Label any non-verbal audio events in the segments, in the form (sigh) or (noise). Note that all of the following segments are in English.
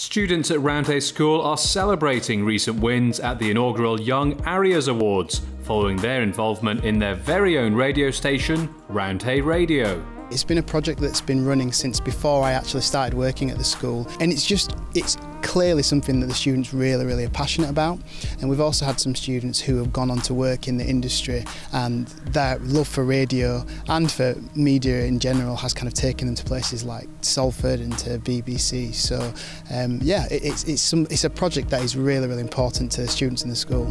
Students at Roundhay School are celebrating recent wins at the inaugural Young Arias Awards, following their involvement in their very own radio station, Roundhay Radio. It's been a project that's been running since before I actually started working at the school and it's just it's clearly something that the students really really are passionate about and we've also had some students who have gone on to work in the industry and their love for radio and for media in general has kind of taken them to places like Salford and to BBC so um, yeah it's, it's, some, it's a project that is really really important to the students in the school.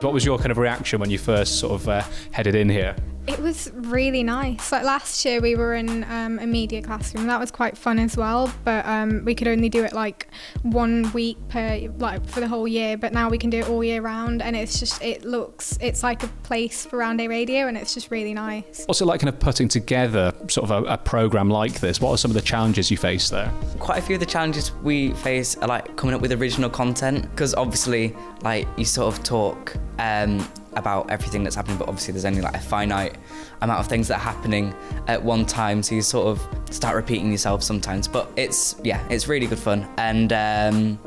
What was your kind of reaction when you first sort of uh, headed in here? It was really nice. Like last year, we were in um, a media classroom. That was quite fun as well. But um, we could only do it like one week per, like for the whole year. But now we can do it all year round, and it's just it looks it's like a place for Roundhay Radio, and it's just really nice. What's it like, kind of putting together sort of a, a program like this? What are some of the challenges you face there? Quite a few of the challenges we face are like coming up with original content because obviously, like you sort of talk. Um, about everything that's happening, but obviously there's only like a finite amount of things that are happening at one time, so you sort of start repeating yourself sometimes. But it's yeah, it's really good fun, and um,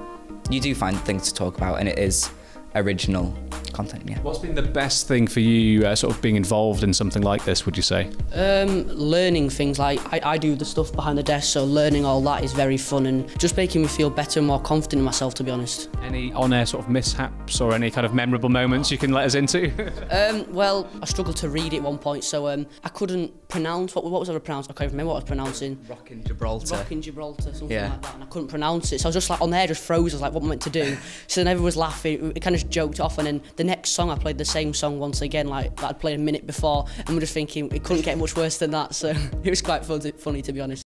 you do find things to talk about, and it is original content. Yeah. What's been the best thing for you, uh, sort of being involved in something like this? Would you say? Um, learning things like I, I do the stuff behind the desk, so learning all that is very fun and just making me feel better and more confident in myself. To be honest. Any on-air sort of mishaps or any kind of memorable moments you can let us into? (laughs) um, well, I struggled to read at one point, so um, I couldn't pronounce what, what was I pronouncing? I can't remember what I was pronouncing. Rocking Gibraltar. Rocking Gibraltar, something yeah. like that, and I couldn't pronounce it. So I was just like on there, just froze. I was like, what am I meant to do? so then everyone was laughing. It kind of joked off, and then the next song I played the same song once again, like that I'd played a minute before, and we're just thinking it couldn't get much worse than that. So (laughs) it was quite fun to, funny to be honest.